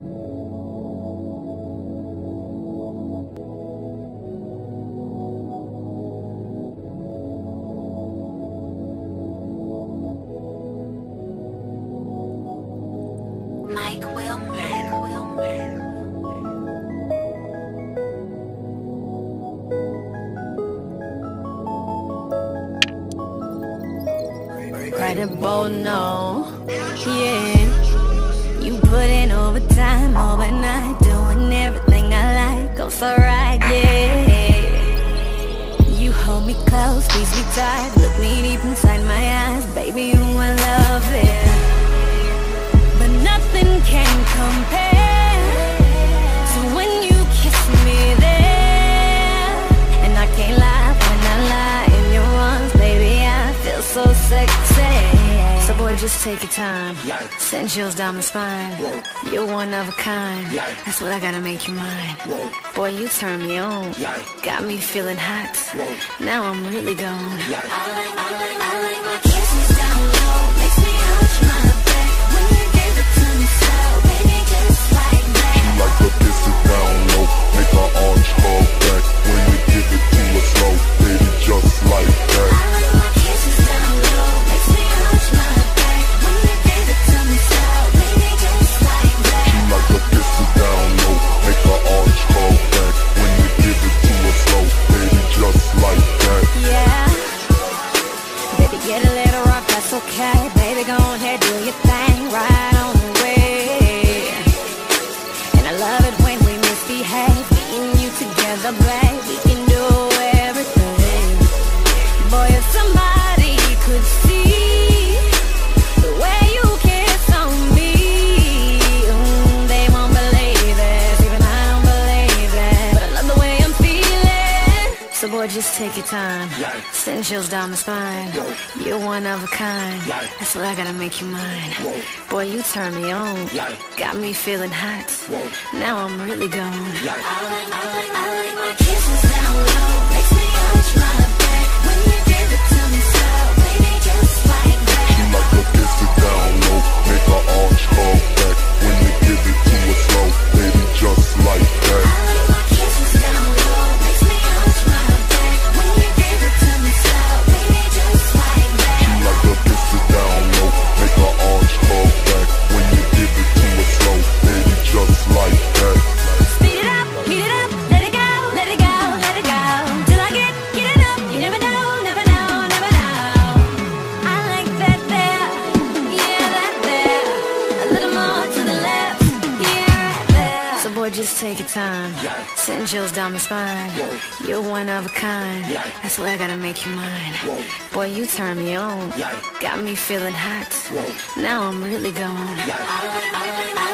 Mike Credible, no. Yeah. You put it in overtime overnight, doing everything I like. Go so right, yeah. You hold me close, squeeze me tight, look me deep inside my eyes, baby, you are love it. But nothing can compare just take your time, send chills down my spine. You're one of a kind, that's what I gotta make you mine. Boy, you turn me on, got me feeling hot. Now I'm really gone. Boy, if somebody could see the way you kiss on me, mm, they won't believe it. Even I don't believe it. But I love the way I'm feeling. So boy, just take your time. Send chills down my spine. You're one of a kind. That's what I gotta make you mine. Boy, you turn me on. Got me feeling hot. Now I'm really gone. She Take your time, send chills down my spine. You're one of a kind, that's why I gotta make you mine. Boy, you turn me on, got me feeling hot. Now I'm really gone. She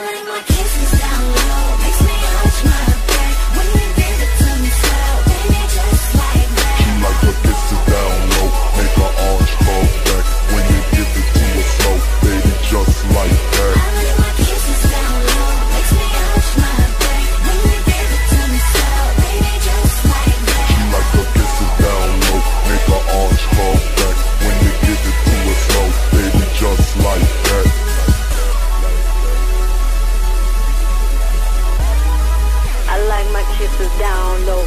kisses down low.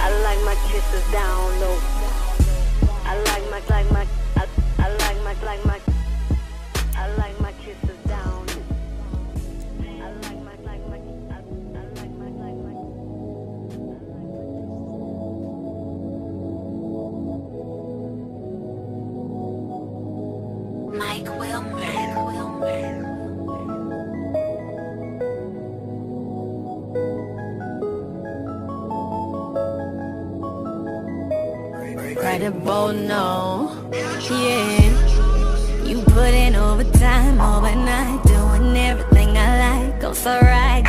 I like my kisses down low. I like my like my I, I like my like my Incredible, no. Yeah. You put in overtime overnight, doing everything I like. Go so yeah.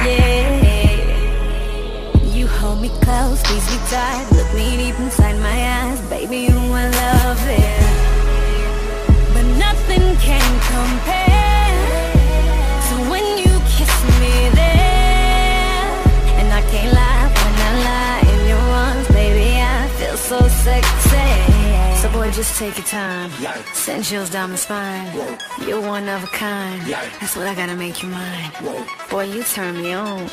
You hold me close, squeeze me tight, look me deep inside my eyes, baby, you are love it. But nothing can compare just take your time, send chills down my spine. You're one of a kind, that's what I gotta make you mine. Boy, you turn me on,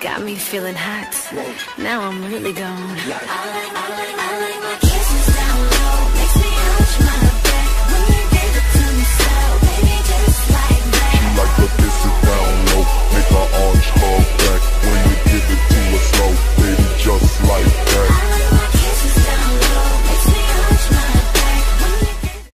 got me feeling hot. Now I'm really gone. I like, I like, I like